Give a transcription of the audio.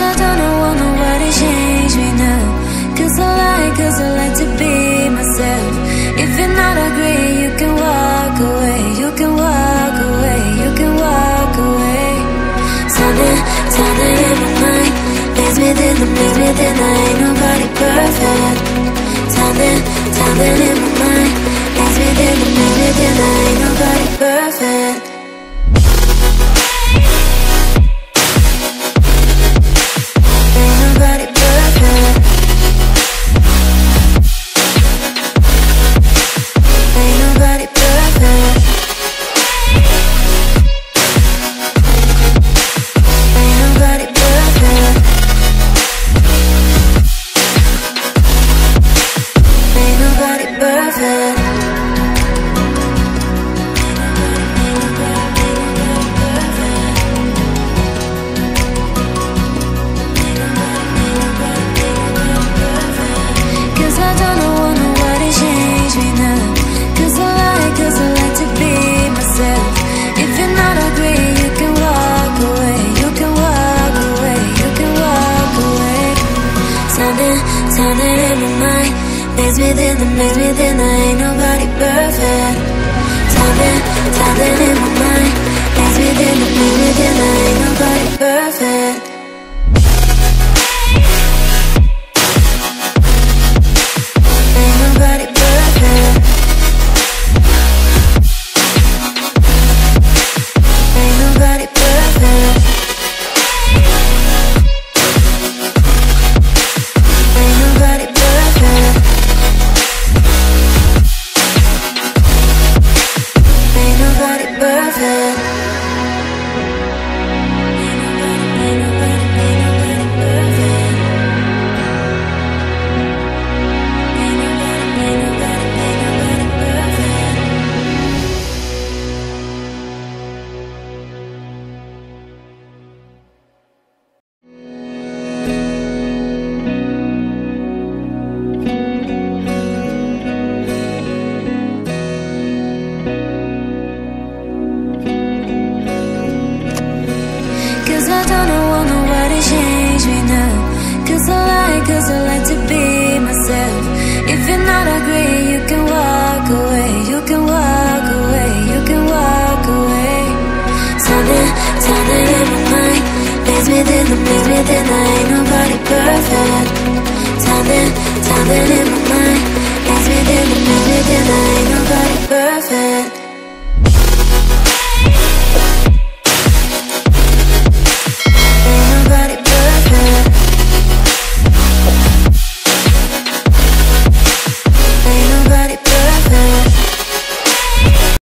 'Cause I don't know, what nobody changed me now Cause I like, cause I like to be myself If you're not agree, you can walk away You can walk away, you can walk away Something, something in my mind Lays me thin, makes me thin, I ain't nobody. Maze within the me within, there ain't nobody perfect. Diving, diving in my within the, place within I ain't nobody perfect. Time and, time and